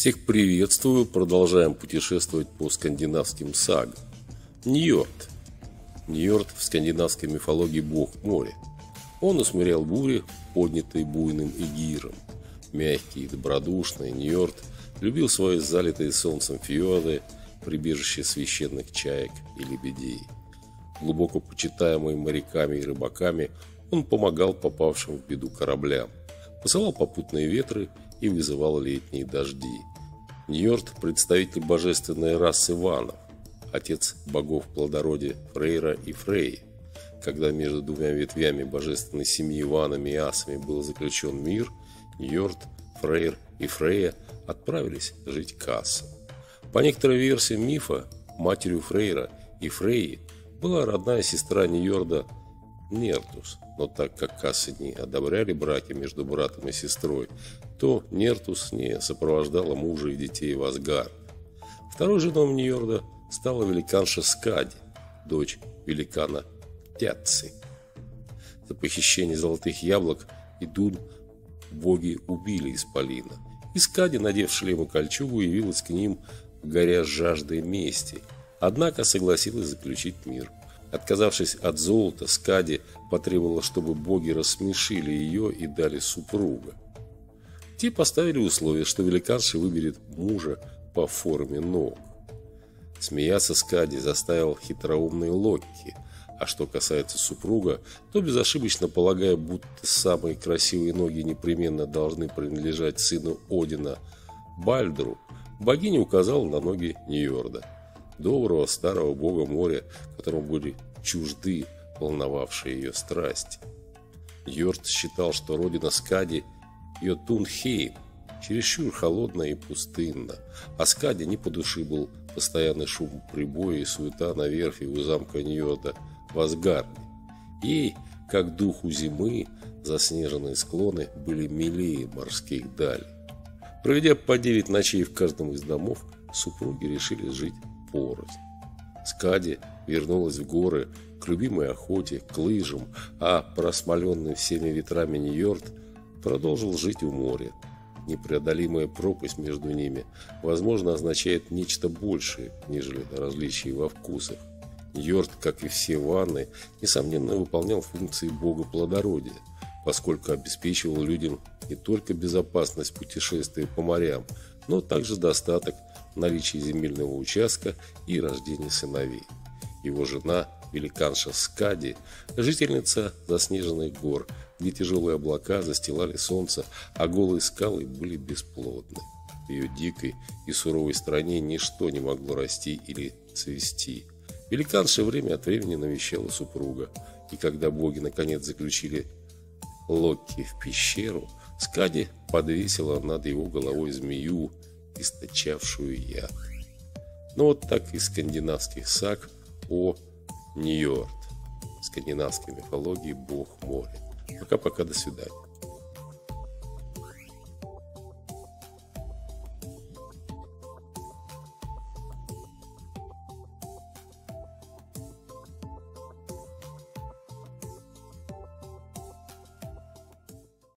Всех приветствую, продолжаем путешествовать по скандинавским сагам. Ньорд. Ньорд в скандинавской мифологии бог моря. Он усмирял бури, поднятые буйным Игиром. Мягкий и добродушный Ньорд любил свои залитые солнцем фьорды, прибежище священных чаек и лебедей. Глубоко почитаемый моряками и рыбаками, он помогал попавшим в беду кораблям, посылал попутные ветры и вызывал летние дожди. Ньорд – представитель божественной расы ванов, отец богов плодородия Фрейра и Фрей. Когда между двумя ветвями божественной семьи Ванами и Асами был заключен мир, Ньорд, Фрейр и Фрея отправились жить к Асам. По некоторым версиям мифа, матерью Фрейра и Фреи была родная сестра Ньорда Нертус, но так как Кассы не одобряли браки между братом и сестрой, то Нертус не сопровождала мужа и детей в Асгард. Второй женой Ньорда стала великанша Скади, дочь великана Тятцы. За похищение золотых яблок и Дун боги убили Исполина. И Скади, надев шлем и кольчугу, явилась к ним, горя жаждой мести. Однако согласилась заключить мир – Отказавшись от золота, Скади потребовала, чтобы боги рассмешили ее и дали супруга. Те поставили условие, что великанша выберет мужа по форме ног. Смеяться Скади заставил хитроумный Локки, а что касается супруга, то безошибочно полагая, будто самые красивые ноги непременно должны принадлежать сыну Одина Бальдру, богиня указала на ноги Ньорда доброго старого бога моря, которому были чужды волновавшие ее страсти. Йорт считал, что родина Скади – Йотунхейм, чересчур холодная и пустынна, а Скади не по душе был постоянный шум прибоя и суета на верфи у замка Ньорда в Асгарде. Ей, как духу зимы, заснеженные склоны были милее морских далей. Проведя по девять ночей в каждом из домов, супруги решили жить порознь. Скади вернулась в горы к любимой охоте, к лыжам, а просмоленный всеми ветрами Нью-Йорк продолжил жить у моря. Непреодолимая пропасть между ними, возможно, означает нечто большее, нежели различия во вкусах. Йорд, как и все ванны, несомненно выполнял функции бога плодородия, поскольку обеспечивал людям не только безопасность путешествия по морям, но также достаток наличие земельного участка и рождение сыновей. Его жена, великанша Скади, жительница заснеженных гор, где тяжелые облака застилали солнце, а голые скалы были бесплодны. В ее дикой и суровой стране ничто не могло расти или цвести. Великанша время от времени навещала супруга, и когда боги наконец заключили Локи в пещеру, Скади подвесила над его головой змею, источавшую яд. Ну вот так из скандинавских саг о Ньорд. В скандинавской мифологии бог моря. Пока-пока, до свидания.